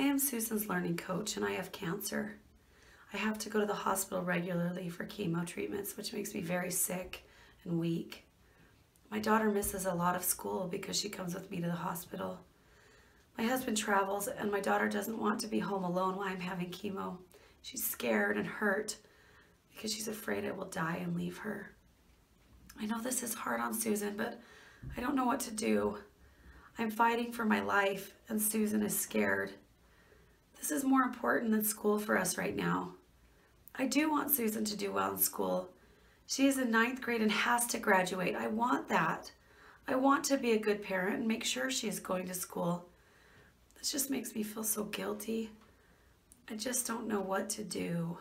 I am Susan's learning coach and I have cancer. I have to go to the hospital regularly for chemo treatments, which makes me very sick and weak. My daughter misses a lot of school because she comes with me to the hospital. My husband travels and my daughter doesn't want to be home alone while I'm having chemo. She's scared and hurt because she's afraid I will die and leave her. I know this is hard on Susan, but I don't know what to do. I'm fighting for my life and Susan is scared. This is more important than school for us right now. I do want Susan to do well in school. She is in ninth grade and has to graduate. I want that. I want to be a good parent and make sure she is going to school. This just makes me feel so guilty. I just don't know what to do.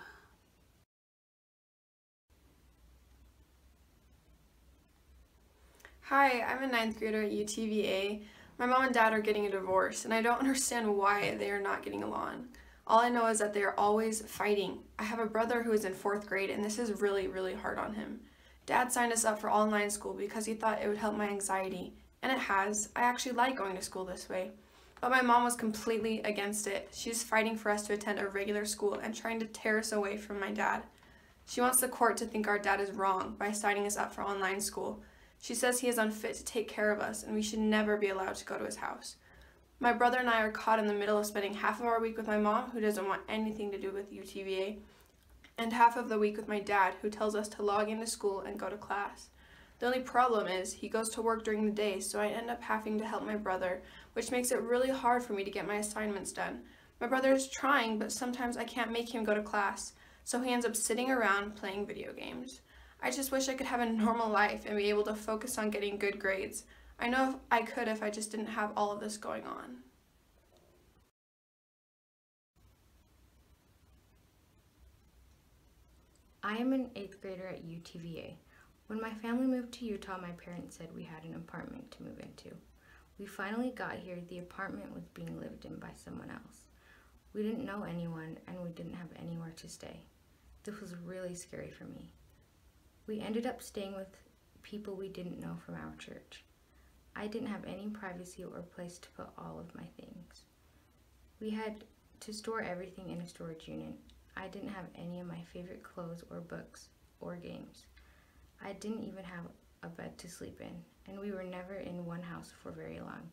Hi, I'm a ninth grader at UTVA. My mom and dad are getting a divorce, and I don't understand why they are not getting along. All I know is that they are always fighting. I have a brother who is in fourth grade, and this is really, really hard on him. Dad signed us up for online school because he thought it would help my anxiety, and it has. I actually like going to school this way. But my mom was completely against it. She's fighting for us to attend a regular school and trying to tear us away from my dad. She wants the court to think our dad is wrong by signing us up for online school, she says he is unfit to take care of us and we should never be allowed to go to his house. My brother and I are caught in the middle of spending half of our week with my mom, who doesn't want anything to do with UTVA, and half of the week with my dad, who tells us to log into school and go to class. The only problem is he goes to work during the day, so I end up having to help my brother, which makes it really hard for me to get my assignments done. My brother is trying, but sometimes I can't make him go to class, so he ends up sitting around playing video games. I just wish I could have a normal life and be able to focus on getting good grades. I know if I could if I just didn't have all of this going on. I am an 8th grader at UTVA. When my family moved to Utah, my parents said we had an apartment to move into. We finally got here, the apartment was being lived in by someone else. We didn't know anyone and we didn't have anywhere to stay. This was really scary for me. We ended up staying with people we didn't know from our church. I didn't have any privacy or place to put all of my things. We had to store everything in a storage unit. I didn't have any of my favorite clothes or books or games. I didn't even have a bed to sleep in, and we were never in one house for very long.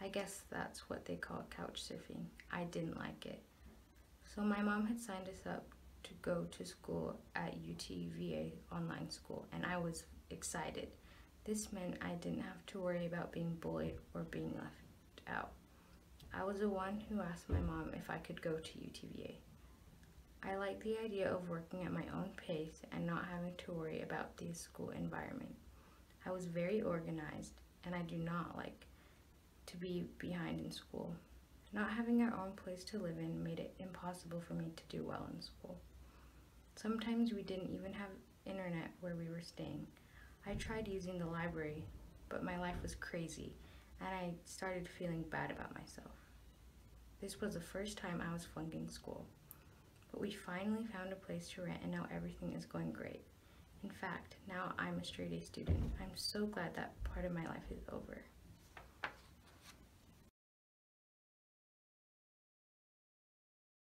I guess that's what they call couch surfing. I didn't like it. So my mom had signed us up to go to school at UTVA online school and I was excited. This meant I didn't have to worry about being bullied or being left out. I was the one who asked my mom if I could go to UTVA. I like the idea of working at my own pace and not having to worry about the school environment. I was very organized and I do not like to be behind in school. Not having our own place to live in made it impossible for me to do well in school. Sometimes we didn't even have internet where we were staying. I tried using the library, but my life was crazy and I started feeling bad about myself. This was the first time I was flunking school. But we finally found a place to rent and now everything is going great. In fact, now I'm a straight A student. I'm so glad that part of my life is over.